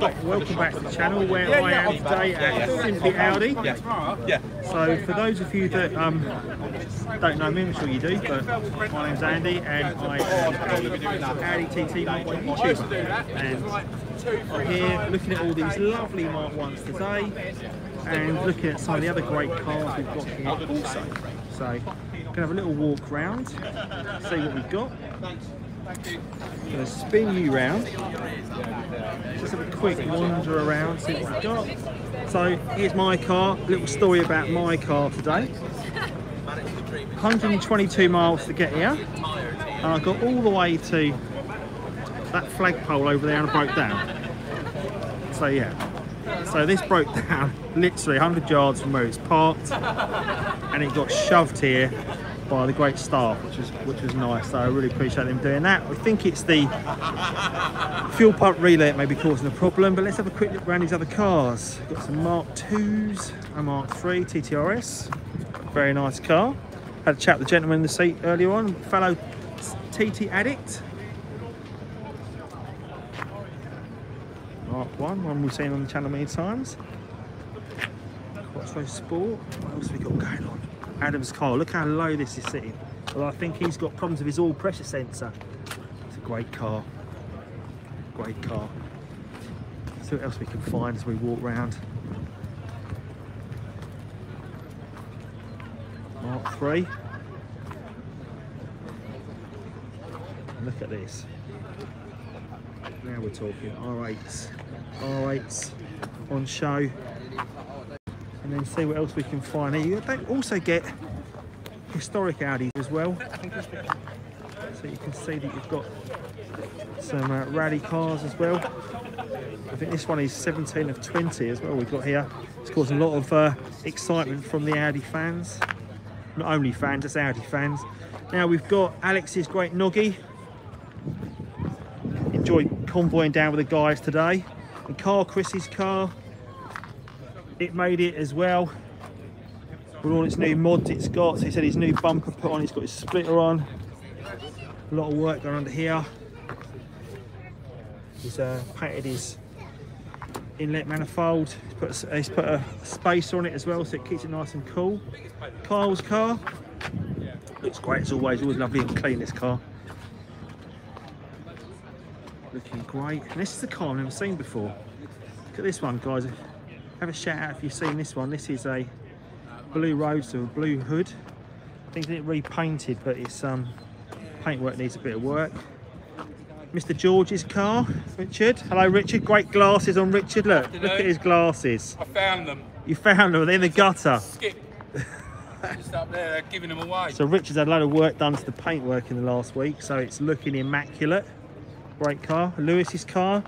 and welcome back to the channel where I am today at Simply Audi. Yeah. So for those of you that um, don't know me, I'm sure you do, but my name's Andy and I am a Audi TT Mark 1 YouTuber. And I'm here looking at all these lovely Mark 1s today and looking at some of the other great cars we've got here also. So going to have a little walk round, see what we've got. Going to spin you round. Just have a quick wander around, see what we've got. So here's my car, a little story about my car today. 122 miles to get here. And I got all the way to that flagpole over there and I broke down. So yeah. So this broke down literally 100 yards from where it's parked and it got shoved here by the great staff, which was which was nice. So I really appreciate them doing that. I think it's the fuel pump relay that may be causing the problem, but let's have a quick look around these other cars. We've got some Mark 2s, a Mark 3 TTRS, very nice car. Had a chat with the gentleman in the seat earlier on, fellow TT addict. Mark 1, one we've seen on the channel many times. Quattro Sport, what else have we got going on? Adam's car, look how low this is sitting. Well, I think he's got problems with his oil pressure sensor. It's a great car, great car. See what else we can find as we walk round. Mark 3. Look at this. Now we're talking R8s. R8s on show. And then see what else we can find here. They also get historic Audis as well. So you can see that you've got some uh, rally cars as well. I think this one is 17 of 20 as well we've got here. It's causing a lot of uh, excitement from the Audi fans. Not only fans, it's Audi fans. Now we've got Alex's great Noggy. Enjoyed convoying down with the guys today. And Carl Chris's car, it made it as well. With all its new mods it's got. So he said his new bumper put on, he's got his splitter on. A lot of work going under here. He's uh, painted his inlet manifold. He's put, a, he's put a spacer on it as well so it keeps it nice and cool. Kyle's car. Looks great as always, always lovely and clean this car. Looking great. And this is a car I've never seen before. Look at this one guys. Have a shout out if you've seen this one. This is a blue roadster, with blue hood. I think it's repainted but it's um paintwork needs a bit of work. Mr. George's car, Richard. Hello, Richard. Great glasses on Richard. Look, look at his glasses. I found them. You found them. They're in the gutter. Skip. Just up there, they're giving them away. So Richard's had a lot of work done to the paintwork in the last week, so it's looking immaculate. Great car. Lewis's car.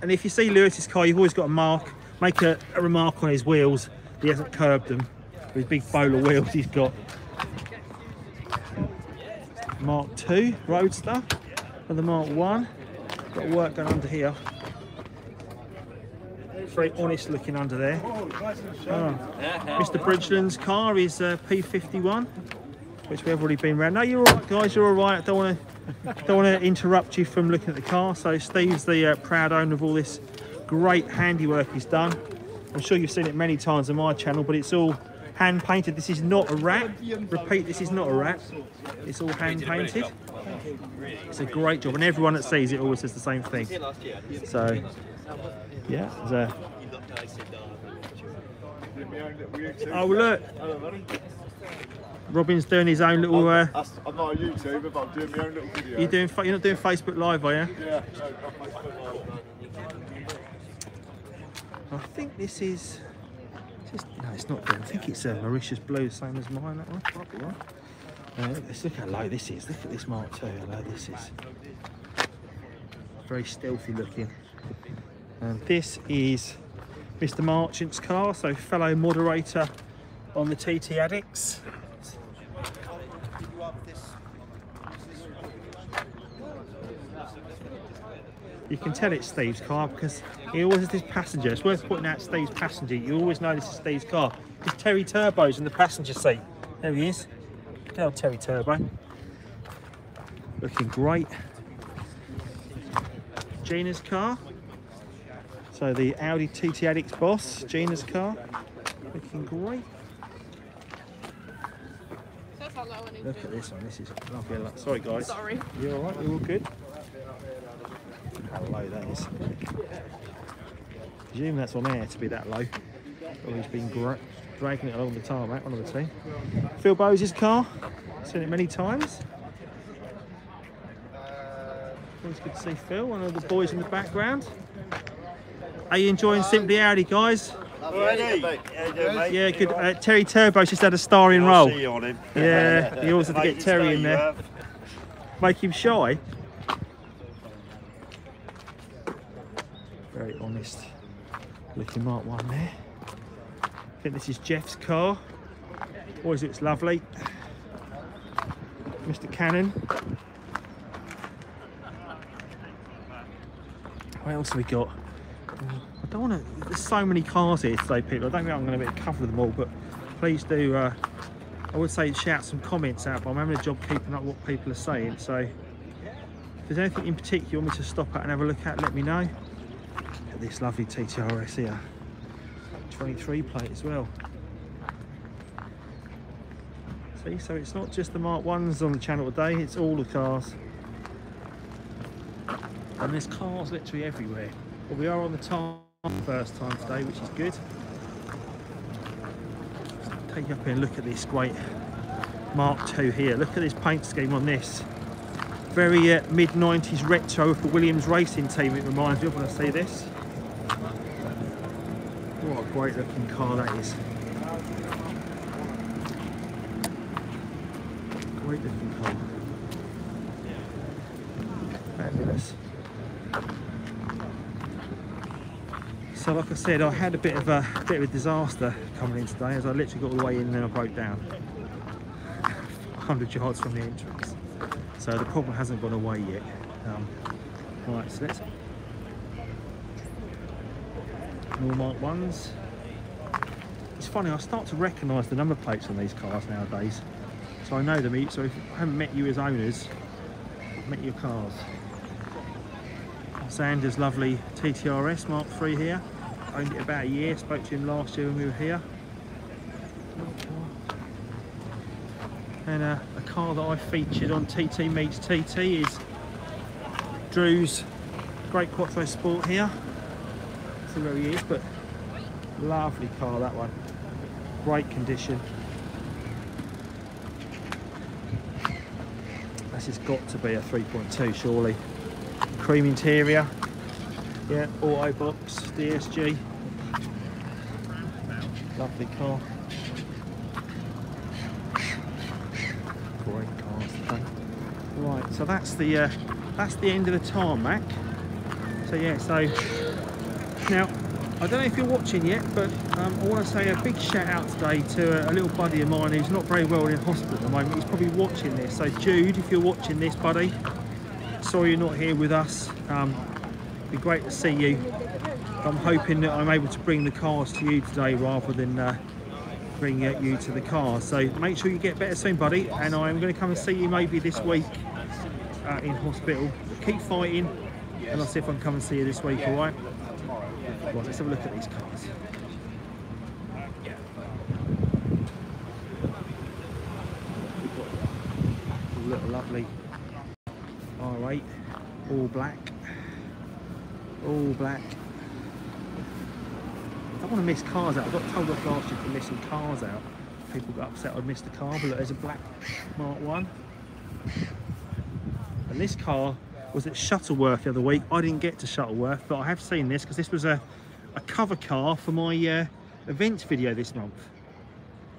And if you see Lewis's car, you've always got to mark, make a, a remark on his wheels. He hasn't curbed them. His big bowler wheels he's got. Mark II Roadster and the Mark 1. Got work going under here. Very honest looking under there. Oh. Mr. Bridgeland's car is uh, P51, which we've already been around. No, you're all right, guys. You're all right. I don't want to don't want to interrupt you from looking at the car. So Steve's the uh, proud owner of all this great handiwork he's done. I'm sure you've seen it many times on my channel, but it's all hand painted. This is not a wrap. Repeat, this is not a wrap. It's all hand painted. It's a great job, and everyone that sees it always says the same thing. So, yeah, there's a Oh look, Robin's doing his own little. Uh, I'm not a YouTuber, but I'm doing my own little video. you doing? You're not doing Facebook Live, are you? Yeah. I think this is. Just, no, it's not. I think it's a Mauritius blue, same as mine. That one. Might be. Uh, let's look how low this is. Look at this Mark II. How low this is. Very stealthy looking. And this is Mr. Marchant's car, so fellow moderator on the TT Addicts. You can tell it's Steve's car because he always has this passenger. It's worth pointing out Steve's passenger. You always know this is Steve's car. It's Terry Turbo's in the passenger seat. There he is. Good old Terry Turbo. Looking great. Gina's car. So the Audi TT Addicts boss, Gina's car, looking great. That's how low I need Look at this one. This is lovely. Sorry, guys. Sorry. You all right? You all good? How low that is. Presume that's on air to be that low. Or he's been gra- dragging it along the tarmac, one of the two. Phil Bose's car. Seen it many times. Always good to see Phil, one of the boys in the background. Are you enjoying Simply Audi, guys? Ready? Yeah, do, mate. Yeah, good. Uh, Terry Turbo's just had a starring role. see you on him. Yeah, you always have to get Terry in there. Make him shy. Very honest looking Mark 1 there. I think this is Jeff's car. Always looks lovely. Mr. Cannon. What else have we got? I don't want to. There's so many cars here today, people. I don't think I'm going to be able to cover them all, but please do. Uh, I would say shout some comments out, but I'm having a job keeping up what people are saying. So if there's anything in particular you want me to stop at and have a look at, let me know. This lovely TTRS here. 23 plate as well. See, so it's not just the Mark 1s on the channel today, it's all the cars. And there's cars literally everywhere. But we are on the time first time today, which is good. Let's take you up here and look at this great Mark II here. Look at this paint scheme on this. Very uh, mid 90s retro the Williams racing team, it reminds me of when I see this. A great looking car that is. Great looking car. Fabulous. So like I said, I had a bit of a bit of a disaster coming in today as I literally got all the way in and then I broke down. 100 yards from the entrance. So the problem hasn't gone away yet. Um, right, so let's more Mark ones. It's funny, I start to recognise the number plates on these cars nowadays. So I know them, so if I haven't met you as owners, I've met your cars. Sanders lovely TTRS Mark III here. Owned it about a year, spoke to him last year when we were here. And uh, a car that I featured on TT Meets TT is Drew's Great Quattro Sport here. See where he is, but lovely car that one. Great condition. This has got to be a 3.2 surely. Cream interior. Yeah, auto box, DSG. Lovely car. Great cars today. Right, so that's the uh, that's the end of the tarmac. So yeah, so now I don't know if you're watching yet, but um, I want to say a big shout out today to a, a little buddy of mine who's not very well in hospital at the moment. He's probably watching this. So Jude, if you're watching this, buddy, sorry you're not here with us. Um, it'd be great to see you. I'm hoping that I'm able to bring the cars to you today rather than uh, bring uh, you to the car. So make sure you get better soon, buddy. And I'm going to come and see you maybe this week uh, in hospital. Keep fighting, and I'll see if I can come and see you this week. All right. Right, let's have a look at these cars. Little lovely R8, all black, all black. I don't want to miss cars out. I got told off last year for missing cars out. People got upset I'd missed a car, but look, there's a black Mark 1. And this car was at Shuttleworth the other week. I didn't get to Shuttleworth, but I have seen this because this was a, a cover car for my uh, events video this month.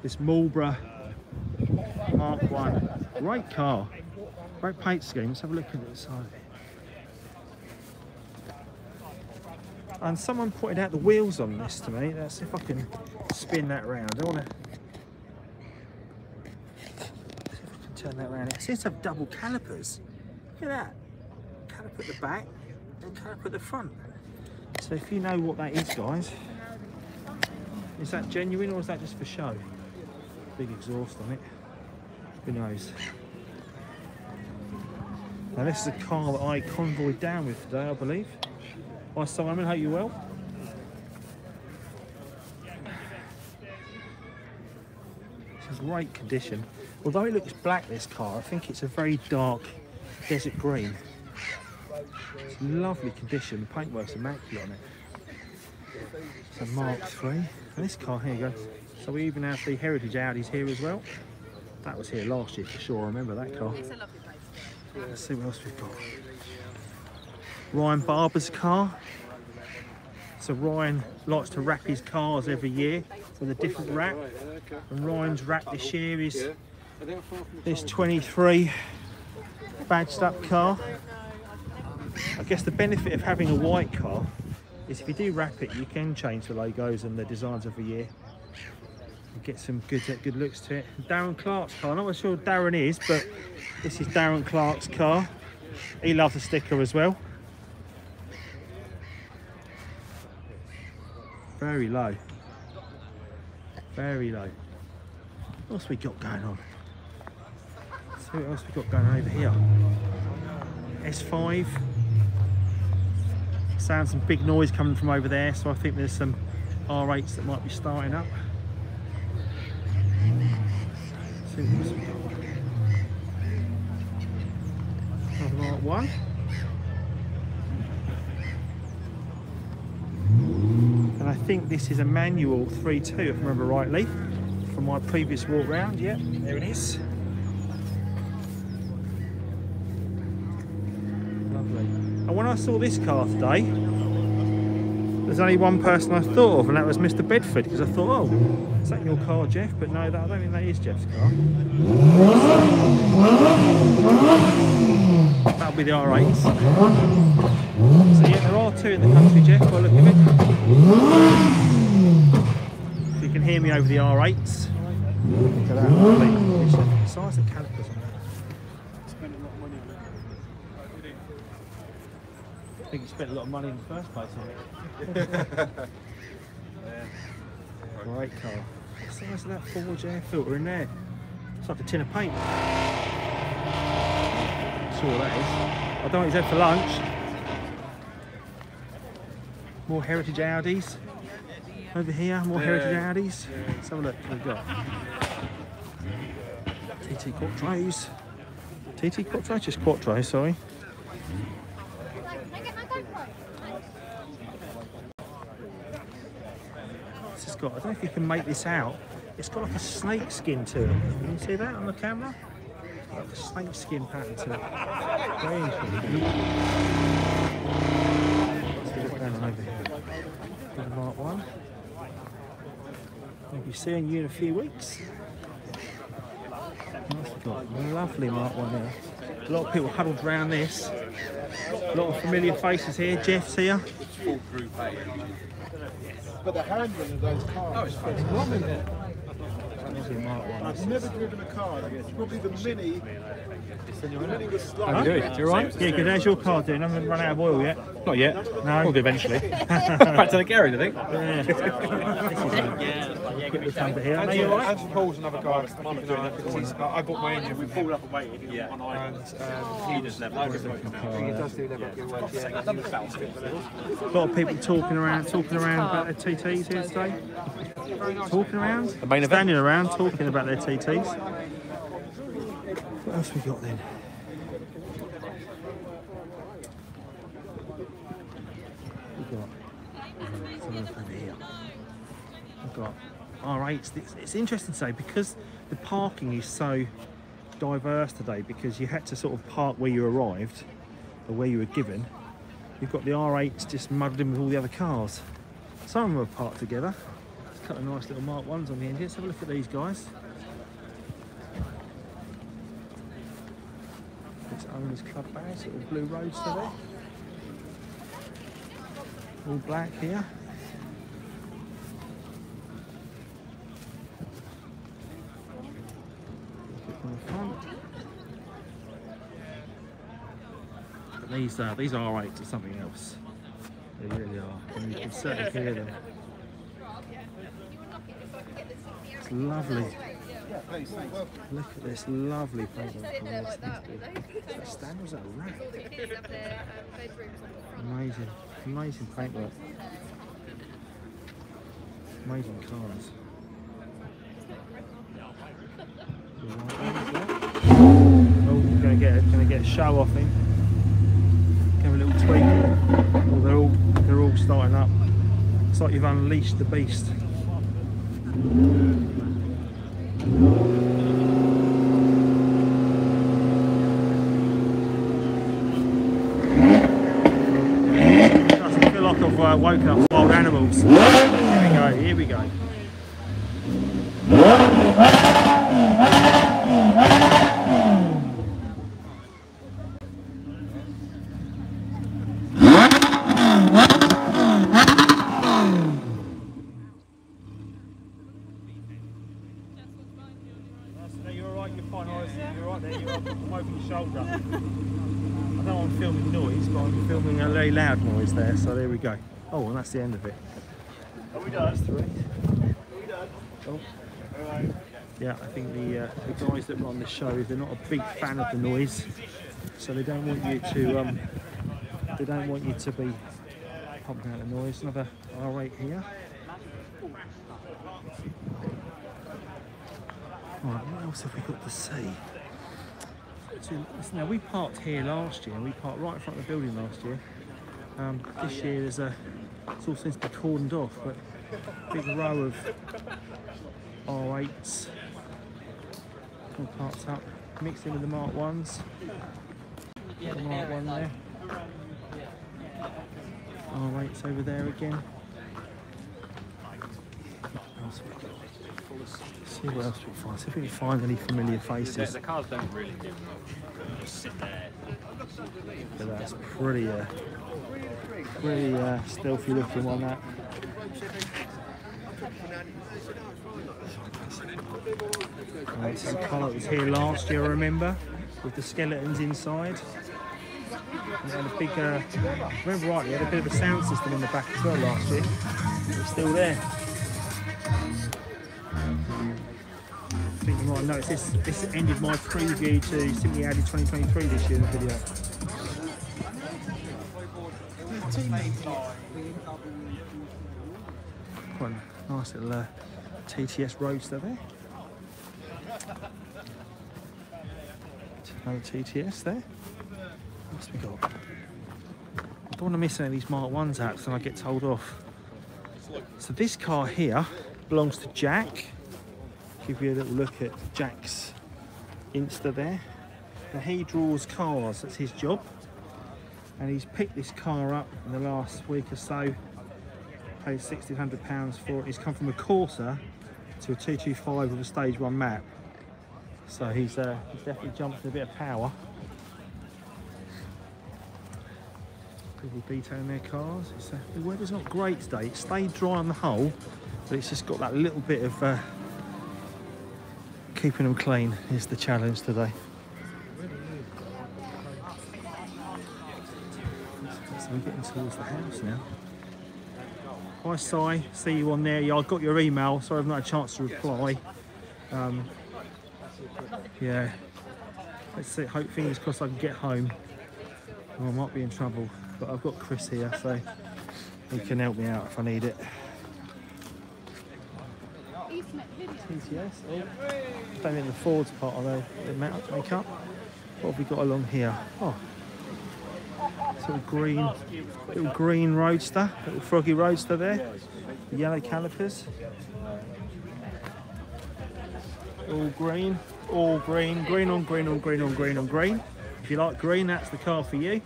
This Marlboro Mark 1. Great car. Great paint scheme. Let's have a look at the side. And someone pointed out the wheels on this to me. Let's see if I can spin that round. I want to see if I can turn that around. It seems to have double calipers. Look at that. Caliper at the back and caliper at the front. So if you know what that is, guys, is that genuine or is that just for show? Big exhaust on it. Who knows? Now this is a car that I convoyed down with today, I believe. Hi Simon, hope you well. It's in great condition. Although it looks black, this car, I think it's a very dark desert green. Lovely condition. The paintwork's immaculate on it. It's a Mark III. And this car, here you go. So we even have the Heritage Audis here as well. That was here last year for sure. I remember that car. It's a lovely place. Let's see what else we've got. Ryan Barber's car. So Ryan likes to wrap his cars every year with a different wrap. And Ryan's wrap this year is this 23 badged up car. I guess the benefit of having a white car is if you do wrap it, you can change the logos and the designs every year. And get some good uh, good looks to it. Darren Clark's car. I'm not sure Darren is, but this is Darren Clark's car. He loves a sticker as well. Very low. Very low. What else we got going on? Let's see what else we got going over here. S5. Sound some big noise coming from over there, so I think there's some R8s that might be starting up. Another 1. And I think this is a manual 3.2 if I remember rightly from my previous walk round. Yeah, there it is. Lovely. And when I saw this car today, there's only one person I thought of, and that was Mr. Bedford, because I thought, oh, is that your car, Jeff? But no, that, I don't think that is Jeff's car. That'll be the R8s. So yeah, there are two in the country, Jeff, by look of it. If you can hear me over the R8s. Look at that, size of calipers on that. I think you spent a lot of money in the first place on it. Great car. What size of that forged air filter in there? It's like a tin of paint. That's all that is. I don't know what he's had for lunch. More Heritage Audis. Over here, more Heritage Audis. Let's have a look what we've got. TT Quattros. TT Quattro, just Quattro, sorry. Has got, I don't know if you can make this out, it's got like a snake skin to it. Can you see that on the camera? Like a snake skin pattern to it. Very interesting. Over here. Got a 1. I'll be seeing you in a few weeks. Lovely Mark 1 there. A lot of people huddled around this. A lot of familiar faces here. Jeff's here. Full group A. But the handling of those cars oh, is phenomenal. Lovely Mark 1. I've never driven a car. Probably the Mini. The Mini was Huh? like. doing? You all right? Yeah, good. How's your car doing? I haven't run out of oil yet. Not yet. No. We'll do eventually. Back to the garage, I think. Yeah. this is a good look under here. Are you all right? Anthony Paul's another guy that's keeping an eye on I I bought my engine from him. Yeah. And um, he does never. He does do never good work. Yeah. A lot of people talking around, talking around about their TTs here today. Talking around, The main event. standing around, talking about their TTs. What else we got then? R8s. It's, it's interesting to say because the parking is so diverse today because you had to sort of park where you arrived or where you were given. You've got the R8s just muddled in with all the other cars. Some of them are parked together. There's a couple of nice little Mark 1s on the end. Let's have a look at these guys. It's Owners Club badge, little blue roadster there. All black here. Look from the front. But these uh, these R8s are something else. They really are. And you can certainly hear them. It's lovely. Look at this lovely paintwork on that a stand or is a rack? Amazing, amazing paintwork. Amazing cars. Oh, gonna get gonna get a show off him. Give him a little tweak. Oh, they're all they're starting up. It's like you've unleashed the beast. Doesn't feel like I've uh, woken up wild animals. Here we go. Here we go. You're alright, you're fine, honestly. You're right there, you're I'm over your shoulder. I know I'm filming noise, but I'm filming a very loud noise there, so there we go. Oh, and that's the end of it. Are we done? Are we done? Oh. Yeah, I think the, uh, the guys that run the show, they're not a big fan of the noise, so they don't want you to, um, they don't want you to be pumping out the noise. Another R8 here. Right, what else have we got to see? So, now we parked here last year. We parked right in front of the building last year. Um, this year there's a, it's all seems to be cordoned off, but big row of R8s all parked up, mixed in with the Mark 1s. Got the Mark 1 there. R8s over there again. What else we got? See what else we find. See if we can find any familiar faces. The cars don't really do just sit there. But that's pretty, uh, pretty uh, stealthy looking one. That. This is a car that was here last year, I remember, with the skeletons inside. It had a big, uh, remember rightly, had a bit of a sound system in the back as well last year. It's still there. I think you might have noticed this, this ended my preview to Simply Audi 2023 this year the video. A nice little uh, TTS roadster there. Another TTS there. What's we got? I don't want to miss any of these Mark 1s out so I get told off. So this car here belongs to Jack. Give you a little look at Jack's Insta there. Now he draws cars, that's his job. And he's picked this car up in the last week or so. Paid £1,600 for it. He's come from a Corsa to a 225 with a stage one map. So he's, uh, he's definitely jumped in a bit of power. People detailing their cars. It's, uh, the weather's not great today. It stayed dry on the whole, but it's just got that little bit of uh, keeping them clean is the challenge today. We're getting towards the house now. Hi Si, see you on there. Yeah, I got your email. Sorry I've not had a chance to reply. Um, yeah, let's see. Hope fingers crossed I can get home. Or I might be in trouble, but I've got Chris here, so he can help me out if I need it. TTS. Oh, don't think the Ford's part of the, mount makeup. What have we got along here? Oh, little green, little green roadster, little froggy roadster there. The yellow calipers. All green, all green, green on green on green on green on green. If you like green, that's the car for you.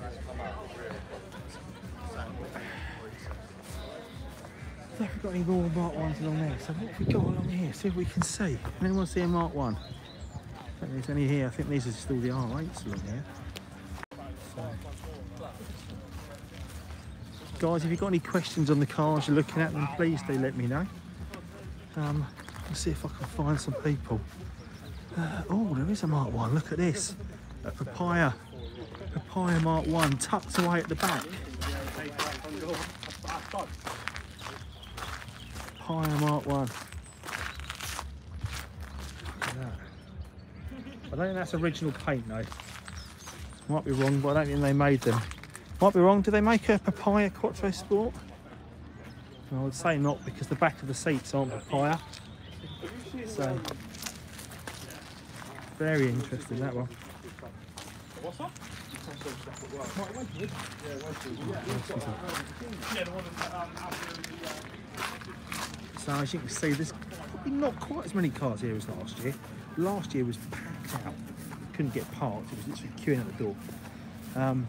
I don't if we've got any more Mark 1s along there. So what have we got along here? See if we can see. Anyone see a Mark 1? I don't think there's any here. I think these are still the R8s along here. So. Guys, if you've got any questions on the cars you're looking at, then please do let me know. Um, let's see if I can find some people. Uh, oh, there is a Mark 1. Look at this. A papaya. Papaya Mark 1 tucked away at the back. Papaya Mark 1. Look at that. I don't think that's original paint though. Might be wrong, but I don't think they made them. Might be wrong. Did they make a papaya Quattro Sport? No, I would say not because the back of the seats aren't papaya. So Very interesting that one. So as you can see, there's probably not quite as many cars here as last year. Last year was packed out. Couldn't get parked. It was literally queuing at the door. Um,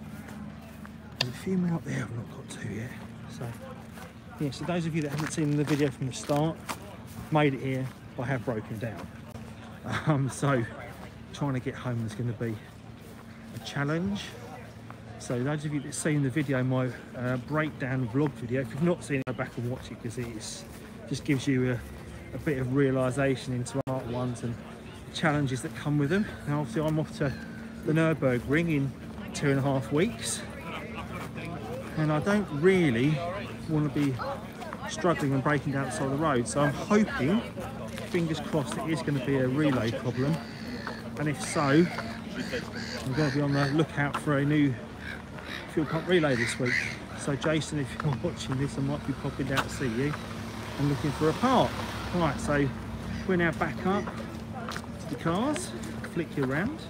there's a few more up there I've not got to yet. So yeah, so those of you that haven't seen the video from the start, made it here, I have broken down. Um, so trying to get home is going to be a challenge. So those of you that seen the video, my uh, breakdown vlog video, if you've not seen it, go back and watch it because it just gives you a, a bit of realisation into art ones and challenges that come with them. Now obviously I'm off to the Nürburgring in two and a half weeks and I don't really want to be struggling and breaking down the side of the road so I'm hoping, fingers crossed, it is going to be a relay problem and if so, I'm going to be on the lookout for a new fuel pump relay this week. So Jason, if you're watching this, I might be popping out to see you and looking for a part. Right, so we're now back up to the cars, flick you around.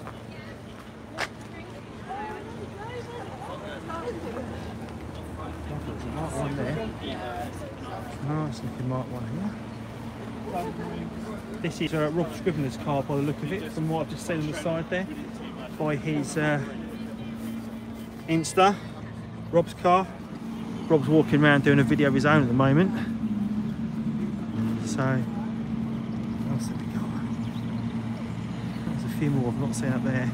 There's a Mark one there. Mark one here. This is uh, Rob Scrivener's car by the look of it, from what I've just seen on the side there, by his uh, Insta, Rob's car. Rob's walking around doing a video of his own at the moment. So, else have we got? There's a few more I've not seen up there.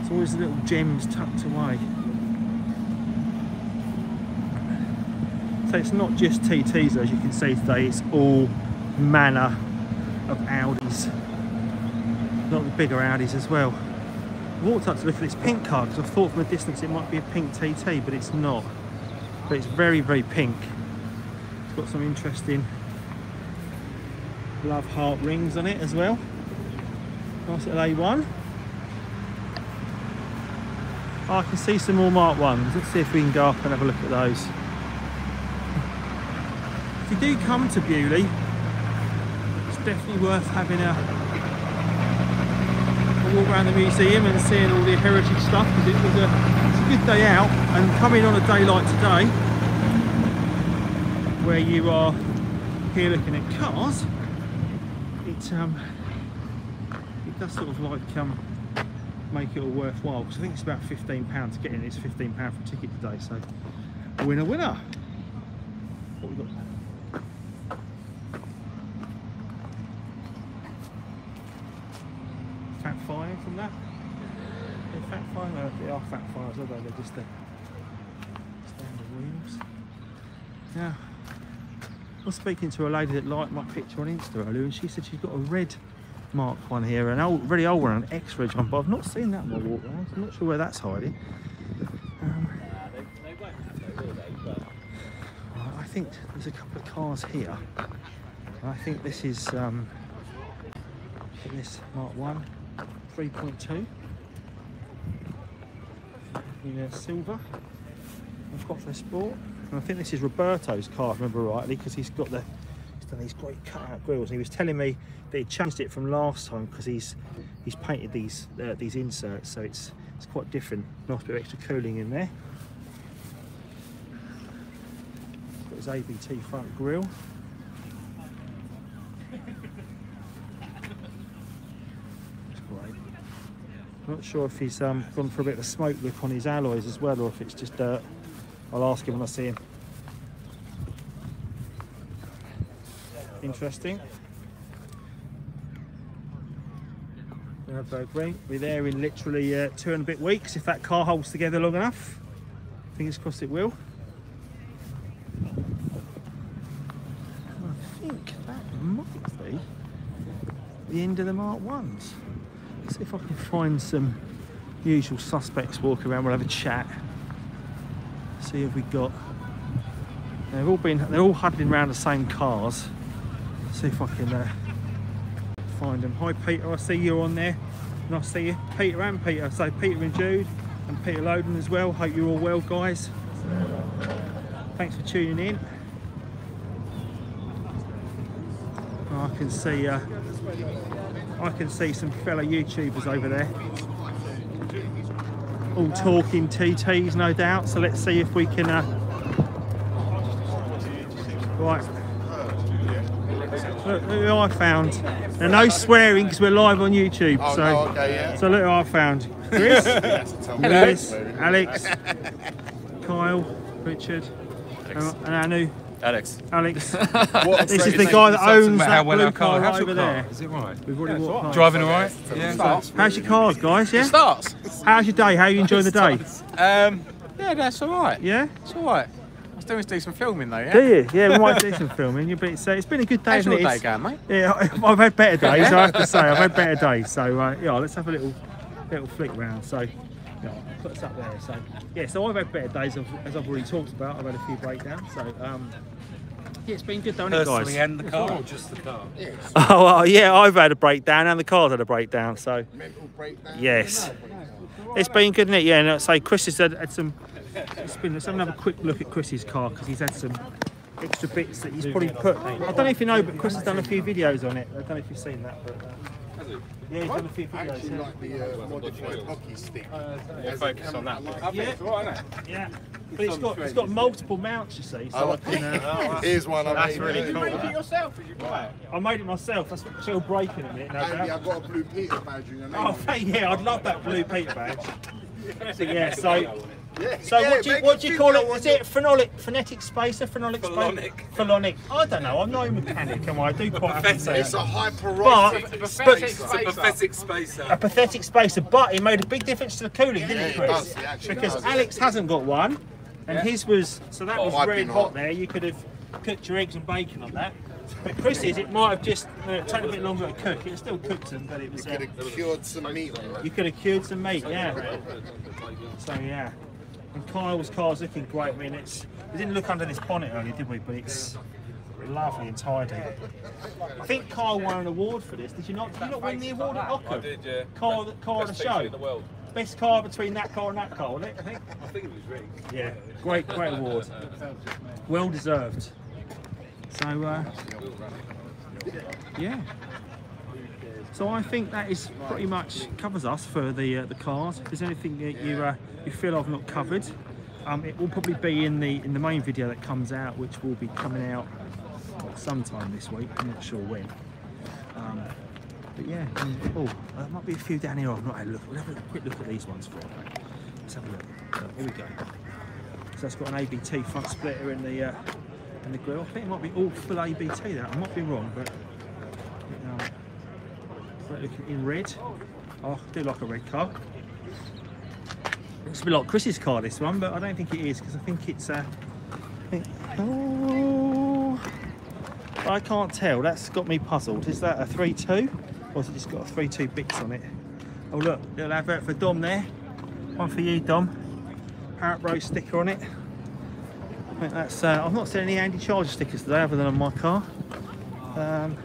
It's always little gems tucked away. It's not just TTs as you can see today, it's all manner of Audis. Not the bigger Audis as well. I walked up to look at this pink car because I thought from a distance it might be a pink TT, but it's not. But it's very, very pink. It's got some interesting love heart rings on it as well. Nice little A1. Oh, I can see some more Mark 1s. Let's see if we can go up and have a look at those. You do come to Beaulieu, it's definitely worth having a, a walk around the museum and seeing all the heritage stuff because it was a, it's a good day out. And coming on a day like today where you are here looking at cars it um it does sort of like um make it all worthwhile because I think it's about 15 pounds to get in. It's 15 pound for a ticket today so winner winner. What we got fat that They're fat fire they are fat fires although they're just the standard wheels now I was speaking to a lady that liked my picture on Insta earlier and she said she's got a red Mark one here, an old, really old one, an X-Reg one, but I've not seen that one walk around. I'm not sure where that's hiding. Um, I think there's a couple of cars here. I think this is um, this Mark one, 3.2 in uh, silver. I've got the sport. And I think this is Roberto's car, if I remember rightly, because he's got the he's done these great cutout grills. And he was telling me that he changed it from last time because he's he's painted these uh, these inserts, so it's it's quite different. Nice bit of extra cooling in there. Got his ABT front grille. It's great. Not sure if he's um, gone for a bit of a smoke look on his alloys as well, or if it's just dirt. I'll ask him when I see him. Interesting. We're there in literally uh, two and a bit weeks if that car holds together long enough. Fingers crossed it will. I think that might be the end of the Mark 1s. See if I can find some usual suspects walking around. We'll have a chat. See if we got they've all been they're all huddling around the same cars. See if I can uh, find them. Hi Peter I see you on there. And I see you. Peter and Peter. So Peter and Jude and Peter Loden as well. Hope you're all well guys. Thanks for tuning in. I can see uh, I can see some fellow YouTubers over there. All talking TTs, no doubt. So let's see if we can. Uh... Right. Look who I found. And no swearing because we're live on YouTube. Oh, so, no, okay, yeah. so look who I found. Chris, Hello. Lewis, Alex, Kyle, Richard, and and Anu. Alex. Alex. What This is the guy that owns that well blue our car- car how's right your over car? there. Is it right? We've already walked past. Driving all right? Yeah. How's your cars, guys? Yeah. It Starts. How's your day? How are you enjoying the day? Um, yeah, that's all right. Yeah. It's all right. I was doing do some filming though, yeah. Do you? Yeah, we might do some filming. You bet. So it's been a good day, How's hasn't your day going, mate? Yeah, I've had better days. I have to say, I've had better days. So uh, yeah, let's have a little little flick round. So yeah, put us up there. So yeah, so I've had better days, as as I've already talked about. I've had a few breakdowns. So um, yeah, it's been good, though, hasn't it, guys? Personally and the car or just the car? Oh well, yeah, I've had a breakdown and the car's had a breakdown. So Mental breakdown. yes, it's been good, isn't it? Yeah, and I'd say Chris has had, had some. It's been. Let's have another quick look at Chris's car because he's had some extra bits that he's probably put. I don't know if you know, but Chris has done a few videos on it. I don't know if you've seen that, but. Uh, yeah, he's done a few I actually like the uh, modified hockey stick. As a focus on that. light. Yeah, yeah. But it's got it's got multiple mounts, you see. So I can. Uh, Here's one I That's made. really cool. yourself, did you buy it? I made it myself. That's still breaking a minute, no Andy. I've got a blue Peter badge in your name. Oh, thank- yeah, I'd love that blue Peter badge. So yeah, so yeah. so yeah, what do you what do you call video it? on Is it phenolic phonetic spacer, phenolic Pholonic. Pholonic. I don't know. I'm not a mechanic, am I? I do quite have say It's a that. hyperotic. But, It's a pathetic spacer. a pathetic spacer, but it made a big difference to the cooling, didn't Yeah, it, it Chris? does, it because does. Alex hasn't got one, and his was so that was piping red hot. hot there. You could have cooked your eggs and bacon on that. But Chris's, it might have just uh, taken a bit longer to cook. It still cooked them, but it was. Uh, Could have cured some meat you could have cured some meat, yeah. So yeah. And Kyle's car's looking great. I mean, it's we didn't look under this bonnet earlier, did we? But it's lovely and tidy. I think Kyle won an award for this. Did you not? Did you not win the award at Ockham? I did, yeah. Car, the car of the show. in the world. Best car between that car and that car, wasn't it? I think. I think it was rigged. Yeah. Great, great award. Well deserved. So uh, yeah. So I think that is pretty much covers us for the uh, the cars. If there's anything that you uh, you feel I've not covered, um, it will probably be in the in the main video that comes out, which will be coming out sometime this week. I'm not sure when. Um, but yeah, oh, there might be a few down here I've not had a look. We'll have a quick look at these ones for. Let's have a look. Uh, here we go. So that's got an ABT front splitter in the uh, in the grill. I think it might be all full ABT. That I might be wrong, but um, looking in red. Oh, I do like a red car. Looks a bit like Chris's car, this one, but I don't think it is because I think it's. Uh, I oh, I can't tell. That's got me puzzled. Is that a 3 2? or has it just got a three two bits on it? Oh look, little advert for Dom there. One for you, Dom. Parrot Rose sticker on it. I think that's. Uh, I've not seen any Andy Charger stickers today, other than on my car. Um,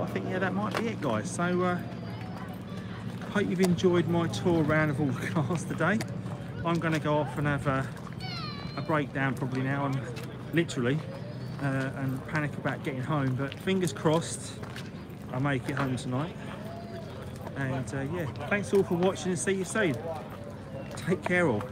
I think yeah, that might be it, guys. So, uh, hope you've enjoyed my tour around of all the cars today. I'm going to go off and have a, a breakdown probably now, and literally, uh, and panic about getting home. But fingers crossed, I make it home tonight. And uh, yeah, thanks all for watching and see you soon. Take care all.